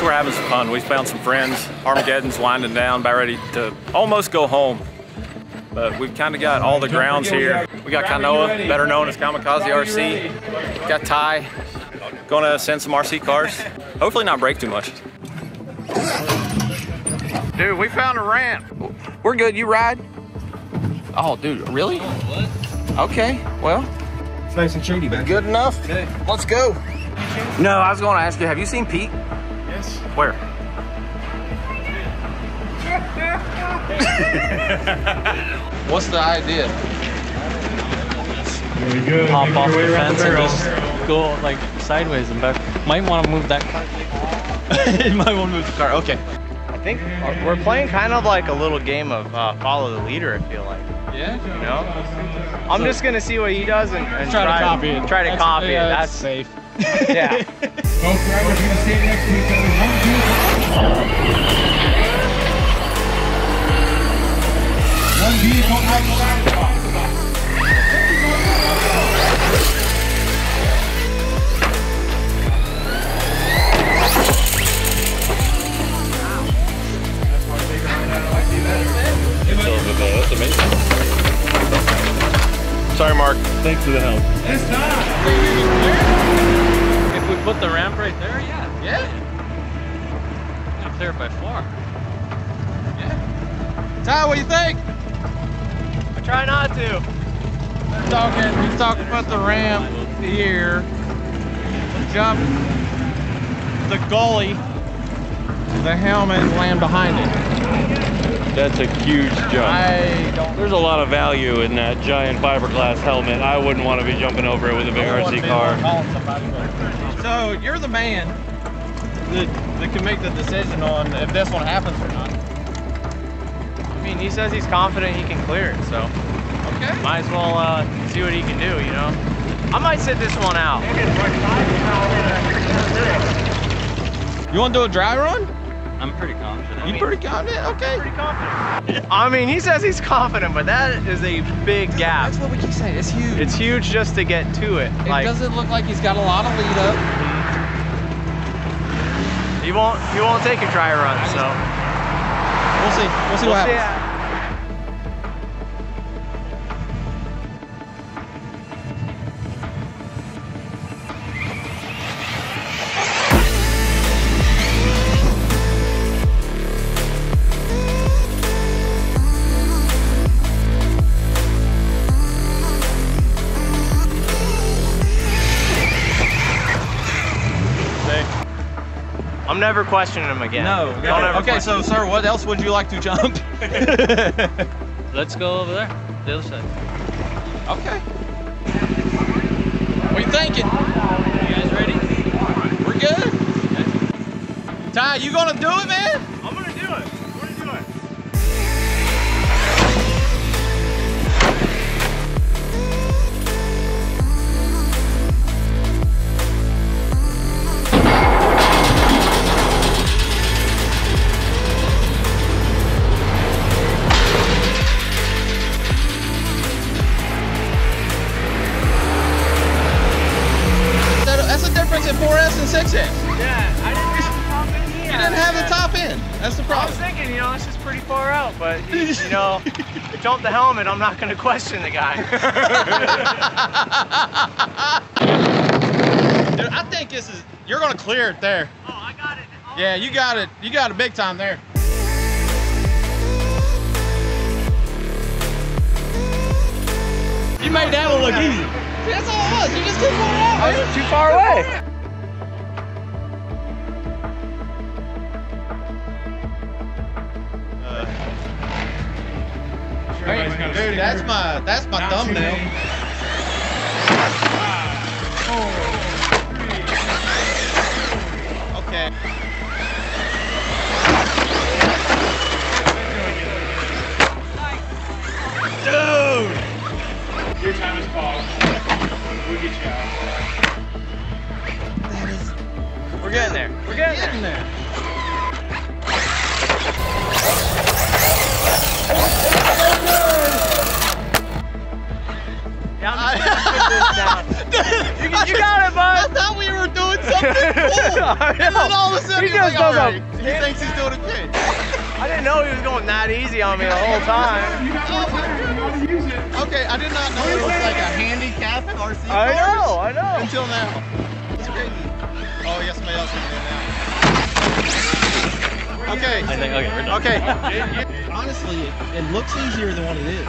So we're having some fun. We found some friends. ARRMAGEDDON's winding down, about ready to almost go home. But we've kind of got all the grounds here. We got Kanoa, better known as Kamakazi RC. Got Tye. Gonna send some RC cars. Hopefully not break too much. Dude, we found a ramp. We're good. You ride? Oh, dude, really? Okay, well. It's nice and shady back Good enough. Let's go. No, I was going to ask you, have you seen Pete? Yes. Where? What's the idea? Very good. hop Make off the way around fence and just go like sideways and back. Might want to move that car. you might want to move the car. Okay. I think we're playing kind of like a little game of uh, follow the leader. I feel like, Yeah. you know. I'm just gonna see what he does and, and Try, to copy it. Try to That's- copy yeah, it. That's That's safe. Yeah. Both drivers gonna stand next to each other. One vehicle. One vehicle outside the box. That's amazing. Sorry, Mark. Thanks for the help. It's not. If put the ramp right there, yeah. Yeah. Gonna clear it by far. Yeah. Tye, what do you think? I try not to. We're talking, we're talking about the ramp here. Jump the gully, the helmet, land behind it. That's a huge jump. I don't. There's a lot of value in that giant fiberglass helmet. I wouldn't want to be jumping over it with a big RC car. So you're the man that, that can make the decision on if this one happens or not. I mean, he says he's confident he can clear it, so Okay. might as well uh, see what he can do. You know. I might sit this one out. You want to do a dry run? I'm pretty confident. You pretty confident? Okay. Pretty confident. I mean, he says he's confident, but that is a big gap. That's what we keep saying. It's huge. It's huge just to get to it. it Like doesn't look like he's got a lot of lead up. he won't he won't take a dry run, so We'll see. We'll see we'll what see. happens. I'm never questioning him again. No. Don't ever Okay, so sir, what else would you like to jump? Let's go over there, the other side. okay. What you thinking? You guys ready? We're good. Tye, you gonna do it, man? End. That's I was thinking, you know, this is pretty far out, but you know, jump the helmet. I'm not gonna question the guy. Dude, I think this is. You're gonna clear it there. oh, I got it. Oh. Yeah, you got it. You got it big time there. You made that one look easy. That's all it was. You just too far out. Oh, I was too far away. Everybody's Dude, that's my that's my Not thumbnail. Okay. Dude! Your time is paused. We'll get you out. We're getting there. We're getting there. Getting there. Yeah, all of a sudden He he's just like, all a- right. He thinks he's doing a pitch. I didn't know he was going that easy on me the whole time. You got one time, you know how to use it. Okay, I did not know it was like a handicap RC I know, I know. Until now. It's crazy. Oh, yes, somebody else can do it now. Okay. I think, okay, we're done. Okay. Honestly, it, it looks easier than what it is.